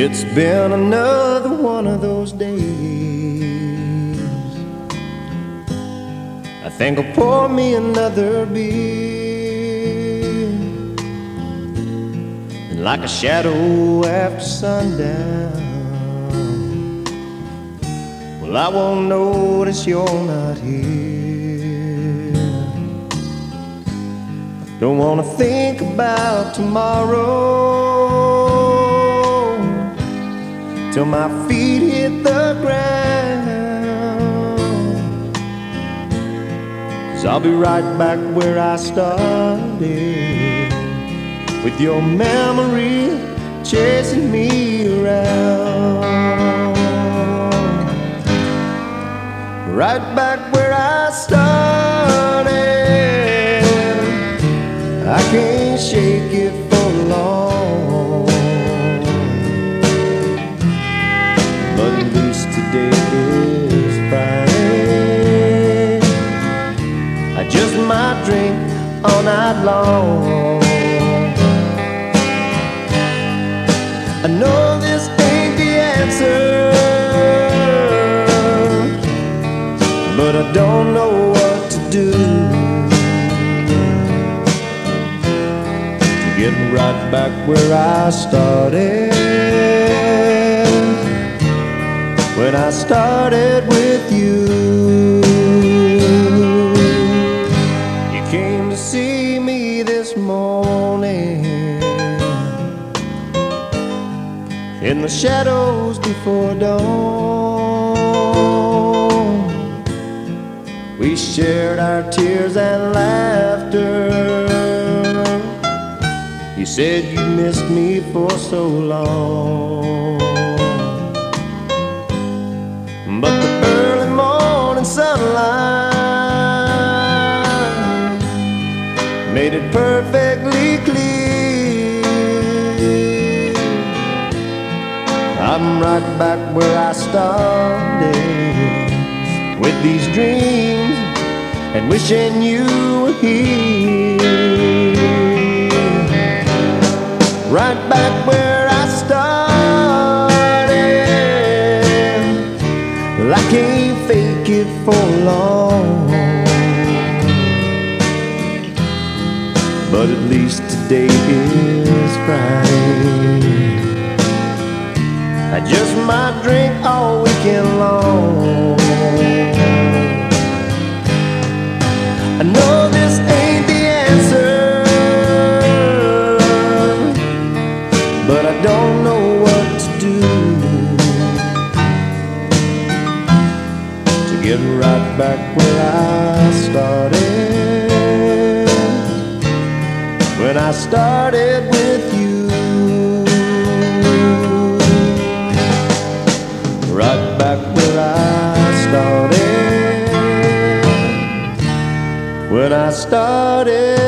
It's been another one of those days. I think I'll pour me another beer. And like a shadow after sundown, I won't notice you're not here. Don't wanna think about tomorrow till my feet hit the ground. Cause I'll be right back where I started with your memory chasing me it for long. But at least today is Friday. I just might drink all night long. I know this ain't the answer, but I don't know what to do to get right back where I started. When I started with you, you came to see me this morning in the shadows before dawn. We shared our tears and laughter. Said you missed me for so long. But the early morning sunlight made it perfectly clear. I'm right back where I started with these dreams and wishing you were here. Right back where I started. Well, I can't fake it for long. But at least today is Friday. I just might drink all get right back where I started when I started with you. Right back where I started when I started.